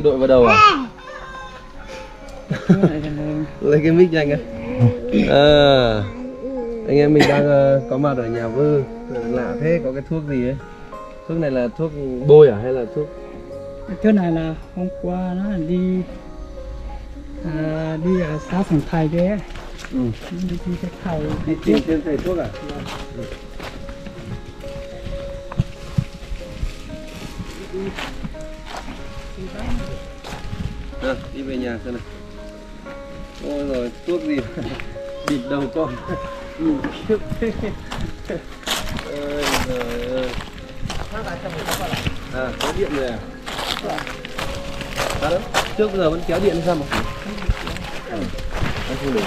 gì đội vào đầu à? Lấy cái mic nhanh à? À. Anh em mình đang ờ, có mặt ở nhà vư lạ thế có cái thuốc gì ấy? Thuốc này là thuốc bôi à hay là thuốc? Cái này là hôm qua nó là đi à, đi ở xã Sòng Thầy đấy ừ. đi đi cái thầy. Đi tìm thầy thuốc à Vâng, đi về nhà xem này ôi rồi, thuốc gì bịt đầu con. Nhìn khiếp thế. Ôi trời ơi. À có điện rồi à? À đó trước giờ vẫn kéo điện ra sao mà. Ừ. anh không được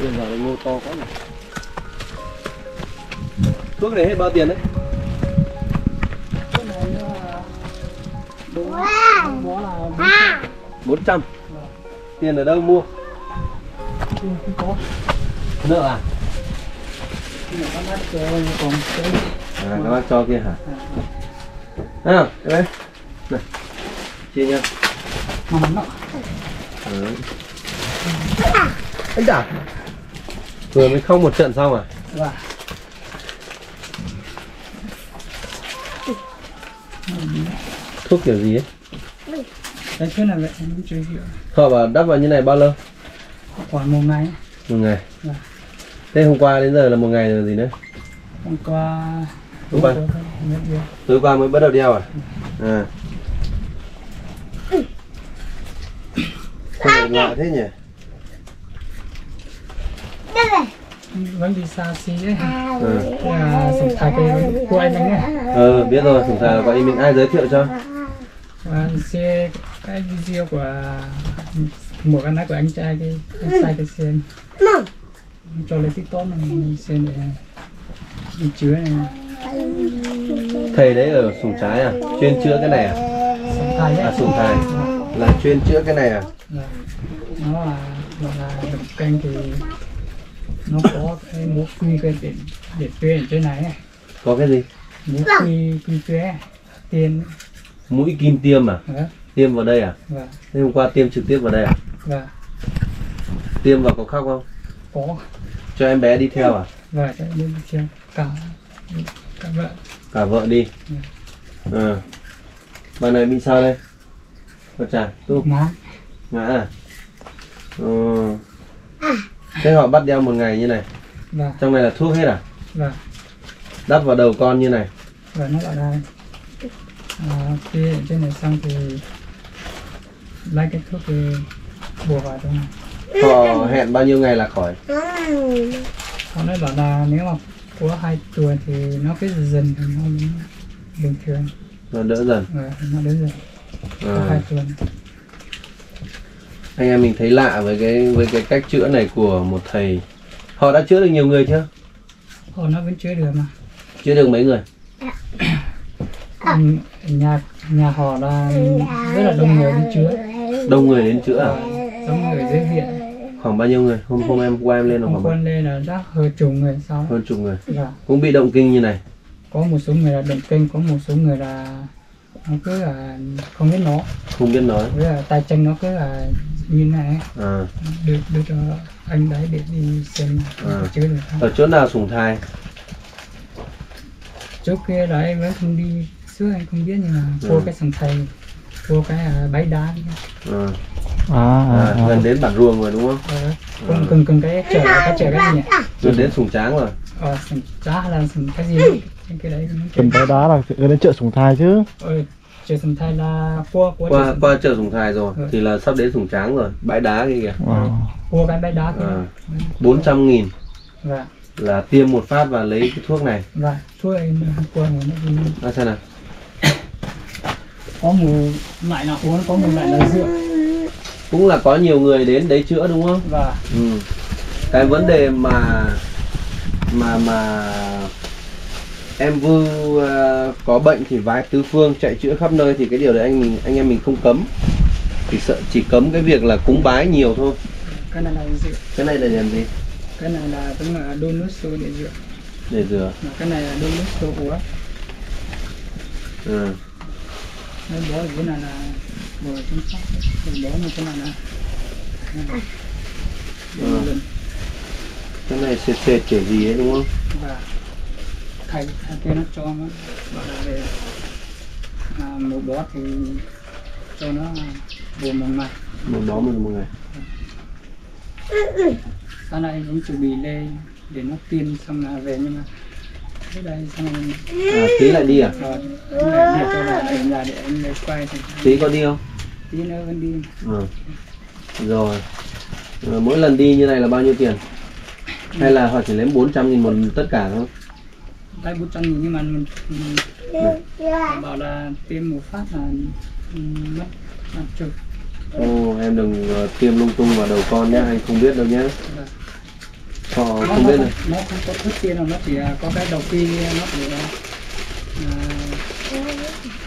bây giờ nó ngô to quá này thuốc này hết bao tiền đấy? Cái này là đúng là 400 tiền ở đâu mua? Tiền không có nợ à? Nhưng mà nó cho còn cái à các bác cho kia hả? À cái đấy. Này, chia nhau. Mà nó ừ. anh đã vừa mới không một trận xong à? Và thuốc kiểu gì ấy? Cái cái này vậy em cũng chưa hiểu họ bảo đắp vào như này bao lâu? Khoảng một ngày. Một ngày. Dạ. thế hôm qua đến giờ là một ngày rồi gì nữa hôm qua Hôm qua? Tối qua mới bắt đầu đeo à? À. Sao lại lạ thế nhỉ? Vẫn đi xa xí ấy. Thế là Sòng Thầy cái của anh ấy ờ biết rồi thủng thà là có ý mình. Ai giới thiệu cho? Và xe cái video của một cái nói của anh trai cái anh sai cái xem cho lấy tiktok này mình xem để mình chứa này. Thầy đấy ở sùng trái à? Chuyên chữa cái này à? Thầy à sùng thai là chuyên chữa cái này à? Dạ. nó là gọi là đập canh thì nó có cái múa quy cái để để tuyên ở trên này ấy. có cái gì? Múa quy quy tuyên tiền. Mũi kim tiêm à? Dạ. Tiêm vào đây à? Thế hôm qua tiêm trực tiếp vào đây à? Và tiêm vào có khóc không? Có. Cho em bé đi theo à? Và cái bên kia cả cả vợ. Cả vợ đi. Ờ. Bà này bị sao đây? Bà chả tu má. Ngã à? Ờ. Thế họ bắt đeo một ngày như này. Và trong này là thuốc hết à? Và đắp vào đầu con như này. Và nó bảo là à, khi trên này xong thì lấy cái thuốc thì bùa vào trong này họ hẹn bao nhiêu ngày là khỏi? Họ nói bảo là nếu mà của hai tuần thì nó cứ dần dần thì nó bình thường. Nó đỡ dần. Và nó rồi có Ờ. hai tuần. Anh em mình thấy lạ với cái với cái cách chữa này của một thầy. Họ đã chữa được nhiều người chưa? Họ nó vẫn chữa được mà. Chữa được mấy người? Ừ, nhà nhà họ là rất là đông người đi chữa đông người đến chữa à? Đông người dưới viện khoảng bao nhiêu người? Hôm hôm em qua em lên là khoảng bao lên là đã hơn chục người sau. Hơn chục người. Và cũng bị động kinh như này. Có một số người là động kinh có một số người là nó cứ là không biết nó không biết nói. Với là tay chân nó cứ là như này. À, đưa đưa cho anh đấy để đi xem À. chữa được không? Ở chỗ nào sủng thai? Trước kia là em vẫn không đi trước anh không biết nhưng mà Ừ. vô cái sòng thầy vô cái à, bãi đá kia. à, à, à, à, gần đến bản ruồng rồi đúng không? Ờ, cùng cùng cùng cái chợ cái chợ cái gì? Nhỉ gần đến sủng tráng rồi. Ờ sòng trá hay là sòng cái gì? Ấy. cái cái đấy Cần cái đá là gần đến chợ sủng thai chứ. Ờ, chợ sòng thầy là qua qua chợ qua Sùng- qua chợ sủng thai rồi. Ừ. thì là sắp đến sủng tráng rồi. Bãi đá kia kìa. À. qua cái bãi đá kia. À, 400 nghìn. Và là tiêm một phát và lấy cái thuốc này. Và thuốc em qua nó đi à, xem nào có mùi lại là uống có mùi lại là rượu. Cũng là có nhiều người đến đấy chữa đúng không? Và ừ. cái vấn đề mà mà mà em vư ờ, có bệnh thì vái tứ phương chạy chữa khắp nơi thì cái điều đấy anh mình anh em mình không cấm. Chỉ sợ chỉ cấm cái việc là cúng bái nhiều thôi. Cái này là rượu cái này là làm gì? Cái này là đúng là đun nước sôi để rượu để rửa. Mà cái này là đun nước sôi uống ừ. Nó ở dưới này là bò chăm sóc Rồi bó như thế này là Ừ. cái này sệt sệt kiểu gì ấy đúng không? Và thầy thầy kia nó cho nó bảo là về. À, một bó thì cho nó bùa một ngày. Một bó một một ngày. Sau này cũng chuẩn bị lên để nó tiêm xong là về nhưng mà cái đây xong rồi à, tí lại đi à? Rồi để cho là ở nhà để anh lấy quay thì tí có đi không? Tí nữa vẫn đi. Ừ. rồi. Ờ, mỗi lần đi như này là bao nhiêu tiền? Hay là họ chỉ lấy 400 nghìn một tất cả thôi? Tay bút trăm nghìn nhưng mà mình, mình bảo là tiêm một phát là ừ, mất chục. Ồ, em đừng ờ, tiêm lung tung vào đầu con nhé, anh không biết đâu nhé. Vâng. Nó, không nó, biết này. nó không có thuốc tiêm đâu nó chỉ là có cái đầu tiên nó chỉ là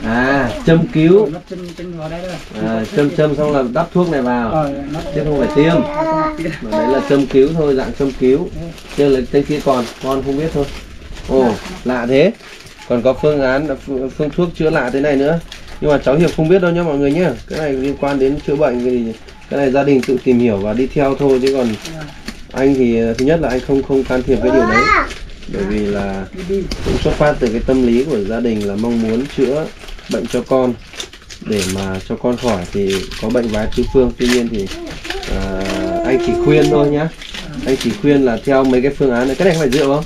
À, châm cứu. nó châm châm vào đây thôi À, châm châm xong là đắp thuốc này vào. ờ nó Chứ không phải tiêm. Mà đấy là châm cứu thôi, dạng châm cứu. Chứ là tên kia còn, con không biết thôi. Ồ, lạ thế. Còn có phương án, phương, phương thuốc chữa lạ thế này nữa. Nhưng mà cháu Hiệp không biết đâu nhá mọi người nhé. Cái này liên quan đến chữa bệnh thì cái này gia đình tự tìm hiểu và đi theo thôi chứ còn anh thì ờ, thứ nhất là anh không không can thiệp cái điều đấy. Bởi vì là cũng xuất phát từ cái tâm lý của gia đình là mong muốn chữa bệnh cho con. Để mà cho con khỏi thì có bệnh vái tứ phương. Tuy nhiên thì à, anh chỉ khuyên thôi nhá. Anh chỉ khuyên là theo mấy cái phương án này. Cái này không phải rượu không?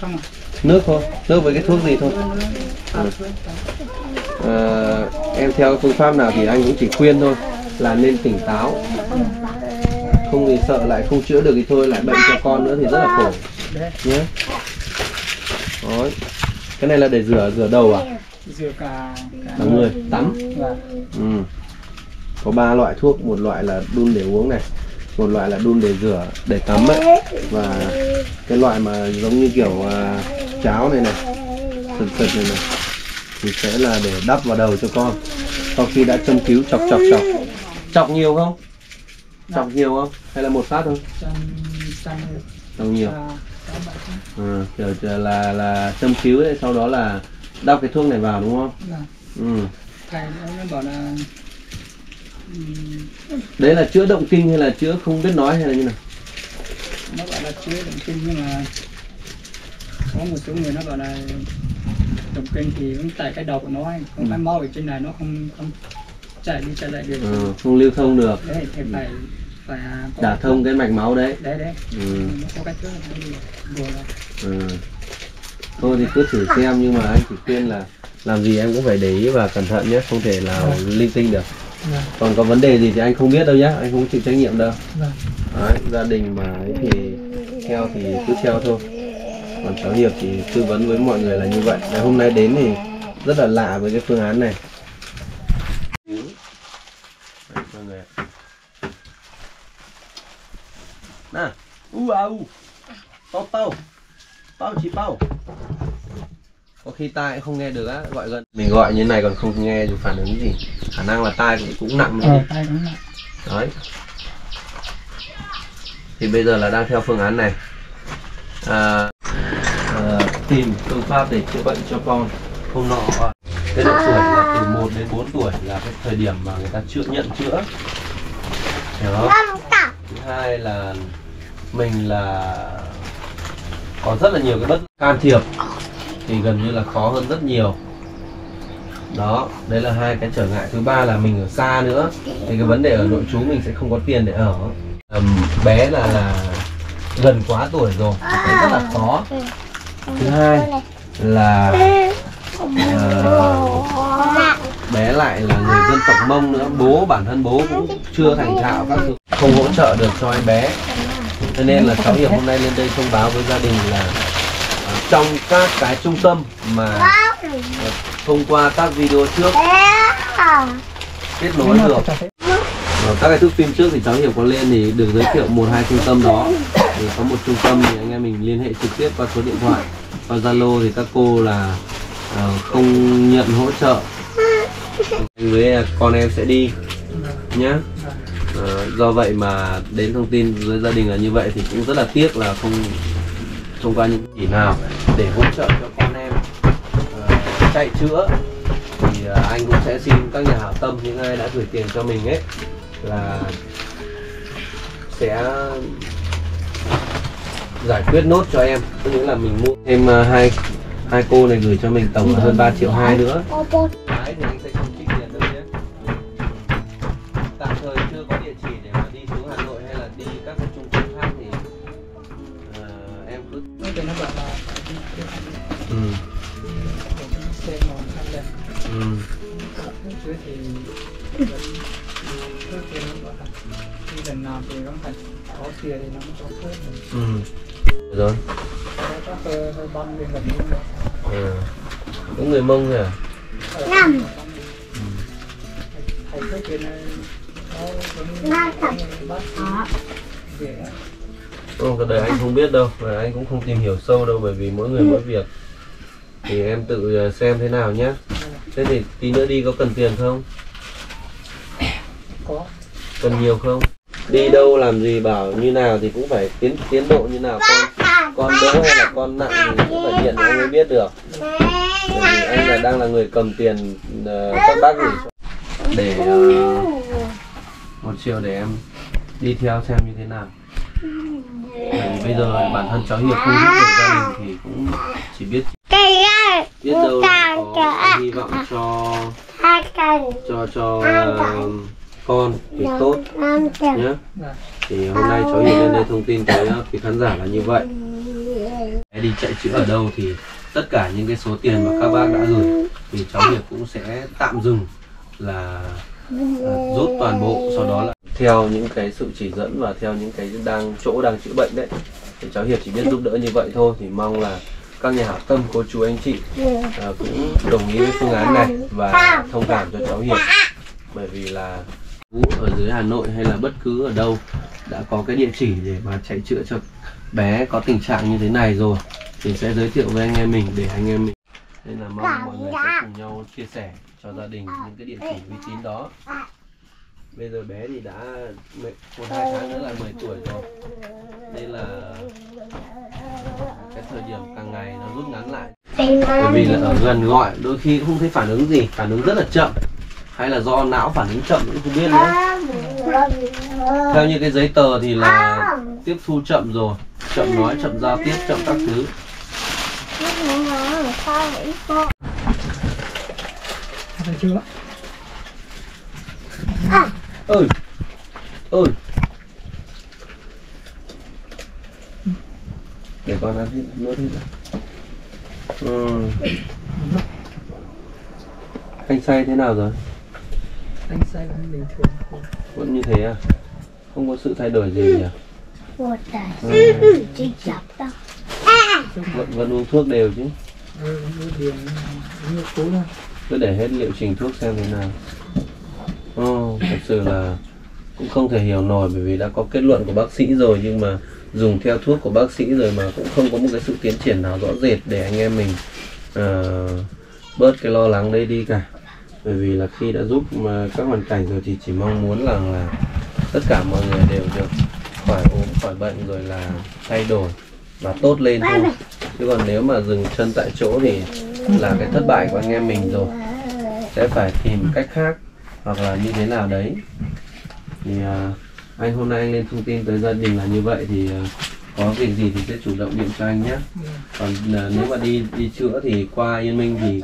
Không nước thôi. Nước với cái thuốc gì thôi. À, à, em theo phương pháp nào thì anh cũng chỉ khuyên thôi là nên tỉnh táo không thì sợ lại không chữa được thì thôi lại bệnh cho con nữa thì rất là khổ. Nhé Đấy. cái này là để rửa rửa đầu à? Rửa cả cả người. Tắm. Và ừ. có ba loại thuốc một loại là đun để uống này một loại là đun để rửa để tắm ấy. Và cái loại mà giống như kiểu à, cháo này này sật sật này này thì sẽ là để đắp vào đầu cho con. Sau khi đã châm cứu chọc chọc chọc. Chọc nhiều không chọc nhiều không? Hay là một phát thôi? Trăm trăm chọc nhiều. Ừ, kiểu là là châm cứu ấy sau đó là đắp cái thuốc này vào đúng không? Là ừ. thầy ấy bảo là ừm, đấy là chữa động kinh hay là chữa không biết nói hay là như nào? Nó bảo là chữa động kinh nhưng mà có một số người nó bảo là động kinh thì cũng tại cái đầu của nó ấy, không phải mau ở trên này nó không không chạy đi chạy lại được ừ, không lưu thông được. Đấy thì phải phải à, đả thông cái mạch máu đấy. Đấy đấy. Ừ. có cái chữa là Ừ. thôi thì cứ thử xem nhưng mà anh chỉ khuyên là làm gì em cũng phải để ý và cẩn thận nhé không thể nào linh tinh được. Vâng. Còn có vấn đề gì thì anh không biết đâu nhá anh không chịu trách nhiệm đâu. Vâng. Đấy, gia đình mà ấy thì theo thì cứ theo thôi. Còn cháu hiệp thì tư vấn với mọi người là như vậy. Ngày hôm nay đến thì rất là lạ với cái phương án này Đấy, mọi người ạ. Nè u à u. Tao tao. Tao chỉ bao có khi tai cũng không nghe được á gọi gần. Mình gọi như này còn không nghe thì phản ứng gì. Khả năng là tai cũng, cũng nặng ờ đấy tay đúng là đấy. Thì bây giờ là đang theo phương án này. À, à, tìm phương pháp để chữa bệnh cho con. Hôm nọ cái độ tuổi là từ 1 đến 4 tuổi là cái thời điểm mà người ta chữa nhận chữa. Hiểu không thứ hai là mình là có rất là nhiều cái bất can thiệp thì gần như là khó hơn rất nhiều. Đó đấy là hai cái trở ngại. Thứ ba là mình ở xa nữa thì cái vấn đề ở nội trú mình sẽ không có tiền để ở. Um, bé là là gần quá tuổi rồi thì rất là khó. Thứ hai là uh, bé lại là người dân tộc mông nữa. Bố bản thân bố cũng chưa thành thạo các thứ không hỗ trợ được cho em bé. Cho nên là cháu hiệp hôm nay lên đây thông báo với gia đình là ờ, trong các cái trung tâm mà thông qua các video trước kết nối được. Ờ, các cái thước phim trước thì cháu hiệp có lên thì được giới thiệu một hai trung tâm đó. Thì có một trung tâm thì anh em mình liên hệ trực tiếp qua số điện thoại. Qua zalo thì các cô là ờ, không nhận hỗ trợ. Với con em sẽ đi nhá Ờ, do vậy mà đến thông tin với gia đình là như vậy thì cũng rất là tiếc là không thông qua những chỉ nào để hỗ trợ cho con em. Uh, chạy chữa thì uh, anh cũng sẽ xin các nhà hảo tâm những ai đã gửi tiền cho mình ấy là sẽ giải quyết nốt cho em. Có nghĩa là mình mua thêm uh, hai hai cô này gửi cho mình tổng là hơn 3 triệu hai nữa. Đấy thì anh sẽ cho nó bảo là ừ, xe mòn khăn đẹp ừ, trước thì trước kia nó bảo là đi lần nào thì nó phải có kia thì nó có phước ừ. rồi nó có hơi hơi băng lên gần luôn ừ. cũng người mông thôi à Năm. thầy phước kia nó vẫn Năm bác không, cái đấy anh không biết đâu và anh cũng không tìm hiểu sâu đâu bởi vì mỗi người mỗi việc. Thì em tự ờ, xem thế nào nhé thế thì tí nữa đi có cần tiền không? Có. Cần nhiều không? Đi đâu làm gì bảo như nào thì cũng phải tiến tiến độ như nào con con đỡ hay là con nặng thì cũng phải điện anh mới biết được. Bởi vì anh là đang là người cầm tiền ờ, các bác gửi cho. Để ờ, một triệu để em đi theo xem như thế nào bây giờ bản thân cháu hiệp không giúp được gia đình thì cũng chỉ biết biết đâu có hy vọng cho cho cho ờ, con thì tốt năm cần nhé là thì hôm nay cháu hiệp lên đây thông tin tới ờ, quý khán giả là như vậy. Đi chạy chữa ở đâu thì tất cả những cái số tiền mà các bác đã gửi thì cháu Hiệp cũng sẽ tạm dừng là à, rút toàn bộ sau đó là theo những cái sự chỉ dẫn và theo những cái đang chỗ đang chữa bệnh đấy. Thì cháu Hiệp chỉ biết giúp đỡ như vậy thôi thì mong là các nhà hảo tâm cô chú anh chị à, cũng đồng ý với phương án này và thông cảm cho cháu Hiệp. Bởi vì là ở dưới Hà Nội hay là bất cứ ở đâu đã có cái địa chỉ để mà chạy chữa cho bé có tình trạng như thế này rồi thì sẽ giới thiệu với anh em mình để anh em mình. Nên là mong mọi người sẽ cùng nhau chia sẻ cho gia đình những cái địa chỉ uy tín đó bây giờ bé thì đã một hai tháng nữa là 10 tuổi rồi. Nên là cái thời điểm càng ngày nó rút ngắn lại. Bởi vì là ở gần gọi đôi khi không thấy phản ứng gì phản ứng rất là chậm. Hay là do não phản ứng chậm cũng không biết nữa. Theo như cái giấy tờ thì là tiếp thu chậm rồi. Chậm nói chậm giao tiếp chậm các thứ. Thấy chưa ơi ơi để con ăn hết nuốt hết ừ. anh say thế nào rồi? Anh say vẫn bình thường. Vẫn như thế à? Không có sự thay đổi gì nhỉ? Một ừ. Trước vẫn, vẫn uống thuốc đều chứ. Ừ, cứ để hết liệu trình thuốc xem thế nào Ồ, thật sự là cũng không thể hiểu nổi bởi vì đã có kết luận của bác sĩ rồi nhưng mà dùng theo thuốc của bác sĩ rồi mà cũng không có một cái sự tiến triển nào rõ rệt để anh em mình uh, bớt cái lo lắng đây đi cả. Bởi vì là khi đã giúp mà các hoàn cảnh rồi thì chỉ mong muốn là là tất cả mọi người đều được khỏi ốm khỏi bệnh rồi là thay đổi và tốt lên thôi. Chứ còn nếu mà dừng chân tại chỗ thì là cái thất bại của anh em mình rồi. Sẽ phải tìm cách khác hoặc là như thế nào đấy. Thì à, anh hôm nay anh lên thông tin tới gia đình là như vậy thì à, có việc gì thì sẽ chủ động điện cho anh nhé. Còn à, nếu mà đi đi chữa thì qua Yên Minh thì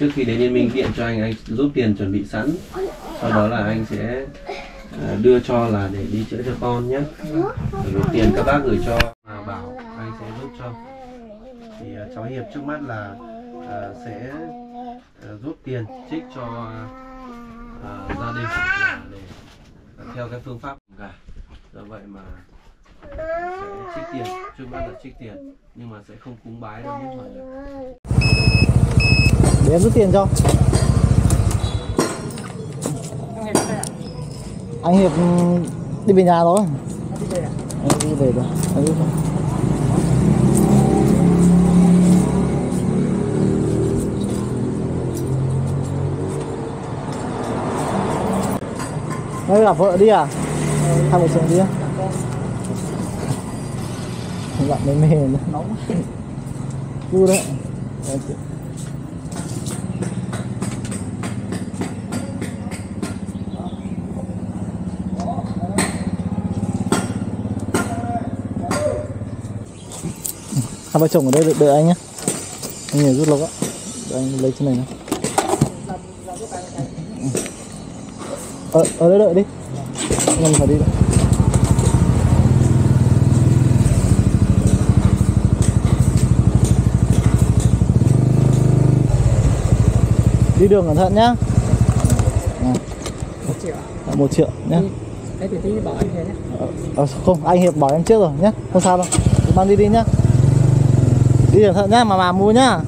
trước khi đến Yên Minh điện cho anh anh giúp tiền chuẩn bị sẵn. Sau đó là anh sẽ à, đưa cho là để đi chữa cho con nhé. Rồi tiền các bác gửi cho mà bảo anh sẽ giúp cho. Thì à, cháu Hiệp trước mắt là à, sẽ à, rút tiền trích cho à, gia đình để theo cái phương pháp cả do vậy mà sẽ trích tiền. Trước mắt là trích tiền nhưng mà sẽ không cúng bái đâu nhất mọi người Để em rút tiền cho. Anh Hiệp đi về nhà rồi. Đi về à? Anh đi về rồi. Anh đi về. Đây là vợ đi à? Hai vợ chồng đi à? Bạn mê mê nữa. Nóng Vui đấy. Hai vợ chồng ở đây đợi, đợi anh nhé Anh nhảy rút lọc á. Anh lấy cái này nữa ở, ở đây đợi đi. Mình phải đi đi đường cẩn thận nhá. Một triệu À, một triệu nhá. Thế thì tí bỏ anh thế nhé Ờ, ờ, không anh hiệp bảo em trước rồi nhá. Không sao đâu. Mang đi đi nhá. Đi cẩn thận nhá mà mà mua nhá